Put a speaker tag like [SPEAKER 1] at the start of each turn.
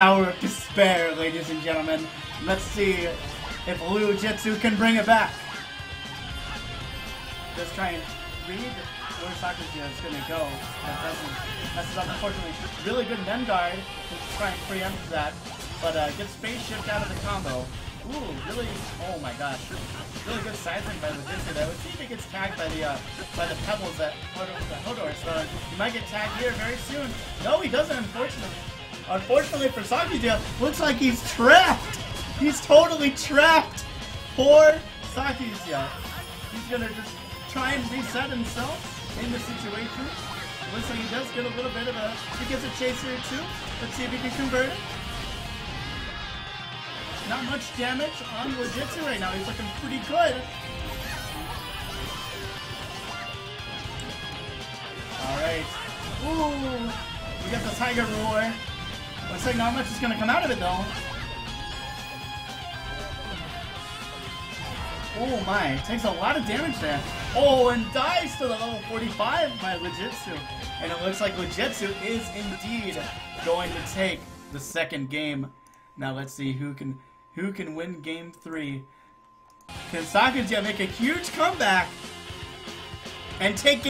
[SPEAKER 1] Hour of despair, ladies and gentlemen. Let's see if Loujitsu can bring it back. Just try and read where Sakuya is going to go. That doesn't messes up, unfortunately. Really good Nen guard to try and preempt that, but uh, gets space shift out of the combo. Ooh, really, oh my gosh. Really good sizing by the Jitsu there. Let's see if he gets tagged by the uh, by the pebbles that Hodor is throwing. He might get tagged here very soon. No, he doesn't, unfortunately. Unfortunately for Sakuya, looks like he's trapped. He's totally trapped. Poor Sakuya. He's gonna just try and reset himself in the situation. Looks like he does get a little bit of a. He gets a chaser too. Let's see if he can convert it. Not much damage on Loujitsu right now. He's looking pretty good. Alright. Ooh! We got the Tiger Roar. Looks like not much is going to come out of it, though. Oh my, takes a lot of damage there. Oh, and dies to the level 45 by Loujitsu. And it looks like Loujitsu is indeed going to take the second game. Now let's see who can who can win game three. Can Sakuya make a huge comeback and take